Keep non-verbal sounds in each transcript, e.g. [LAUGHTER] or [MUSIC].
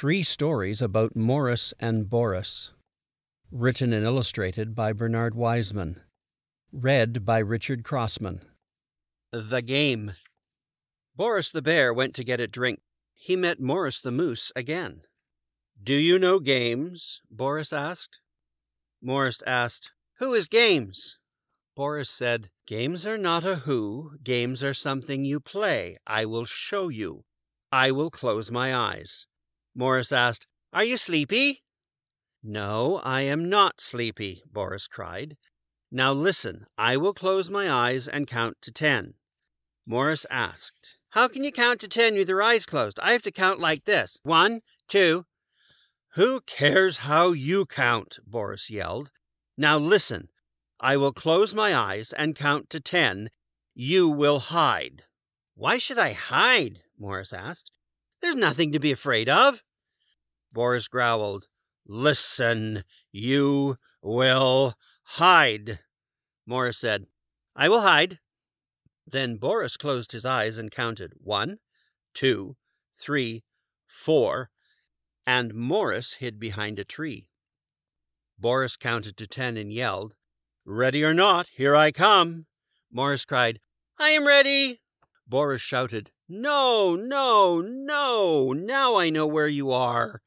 Three stories about Morris and Boris. Written and illustrated by Bernard Wiseman. Read by Richard Crossman. The Game. Boris the Bear went to get a drink. He met Morris the Moose again. Do you know games? Boris asked. Morris asked, Who is games? Boris said, Games are not a who, games are something you play. I will show you. I will close my eyes. Morris asked, Are you sleepy? No, I am not sleepy, Boris cried. Now listen, I will close my eyes and count to ten. Morris asked, How can you count to ten with your eyes closed? I have to count like this one, two. Who cares how you count? Boris yelled. Now listen, I will close my eyes and count to ten. You will hide. Why should I hide? Morris asked. There's nothing to be afraid of. Boris growled. Listen, you will hide. Morris said, I will hide. Then Boris closed his eyes and counted one, two, three, four, and Morris hid behind a tree. Boris counted to ten and yelled, Ready or not, here I come. Morris cried, I am ready. Boris shouted, No, no, no, now I know where you are.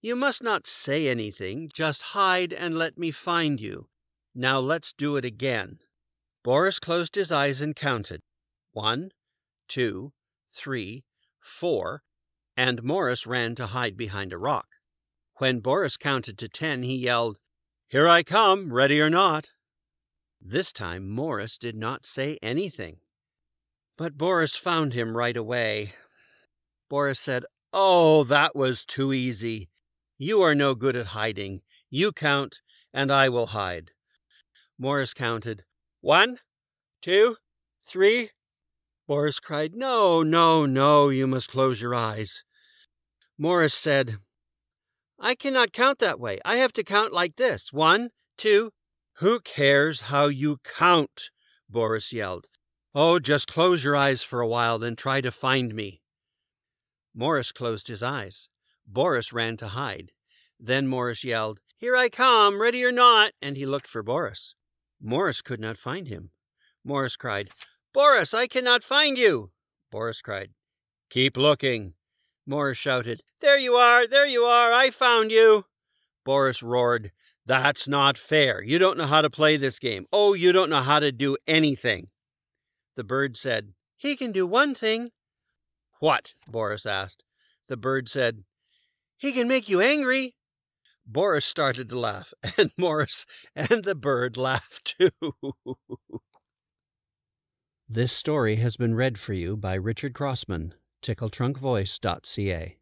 You must not say anything, just hide and let me find you. Now let's do it again. Boris closed his eyes and counted one, two, three, four, and Morris ran to hide behind a rock. When Boris counted to ten, he yelled, Here I come, ready or not. This time Morris did not say anything. But Boris found him right away. Boris said, Oh, that was too easy. You are no good at hiding. You count, and I will hide. Morris counted. One, two, three. Boris cried, No, no, no, you must close your eyes. Morris said, I cannot count that way. I have to count like this. One, two. Who cares how you count? Boris yelled. Oh, just close your eyes for a while, then try to find me. Morris closed his eyes. Boris ran to hide. Then Morris yelled, Here I come, ready or not, and he looked for Boris. Morris could not find him. Morris cried, Boris, I cannot find you. Boris cried, Keep looking. Morris shouted, There you are, there you are, I found you. Boris roared, That's not fair. You don't know how to play this game. Oh, you don't know how to do anything. The bird said, He can do one thing. What? Boris asked. The bird said, He can make you angry. Boris started to laugh, [LAUGHS] and Morris and the bird laughed too. [LAUGHS] this story has been read for you by Richard Crossman, tickletrunkvoice.ca.